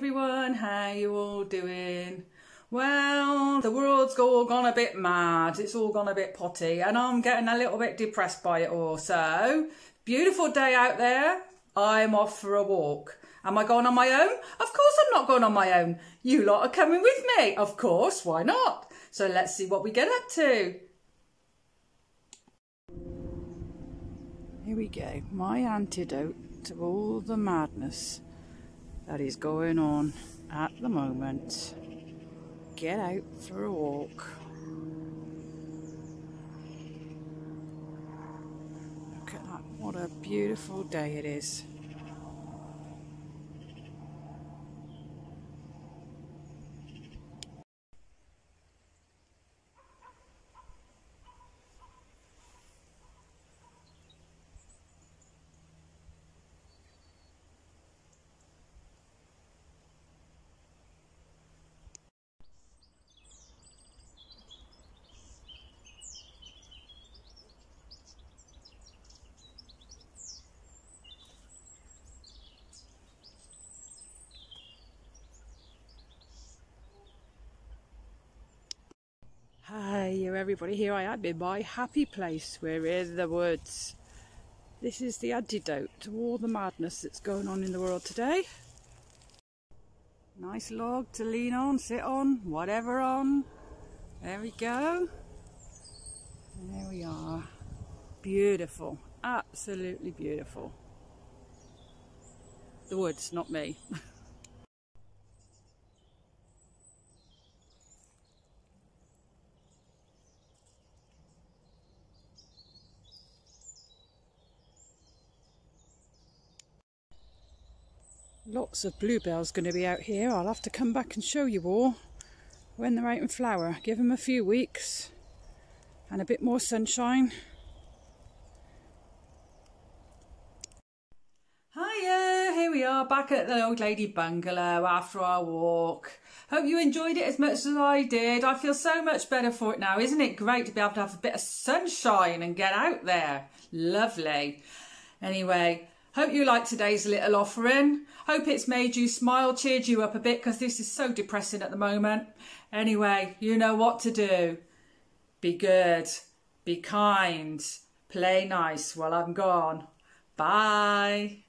everyone, how you all doing? Well, the world's all gone a bit mad, it's all gone a bit potty, and I'm getting a little bit depressed by it all. So, beautiful day out there, I'm off for a walk. Am I going on my own? Of course I'm not going on my own. You lot are coming with me. Of course, why not? So let's see what we get up to. Here we go, my antidote to all the madness that is going on at the moment. Get out for a walk. Look at that, what a beautiful day it is. Everybody, here I am in my happy place. We're in the woods. This is the antidote to all the madness that's going on in the world today. Nice log to lean on, sit on, whatever on. There we go. There we are. Beautiful, absolutely beautiful. The woods, not me. Lots of bluebells going to be out here. I'll have to come back and show you all when they're out in flower. Give them a few weeks and a bit more sunshine. Hiya, here we are back at the old lady bungalow after our walk. Hope you enjoyed it as much as I did. I feel so much better for it now. Isn't it great to be able to have a bit of sunshine and get out there? Lovely. Anyway, Hope you liked today's little offering. Hope it's made you smile, cheered you up a bit because this is so depressing at the moment. Anyway, you know what to do. Be good, be kind, play nice while I'm gone. Bye.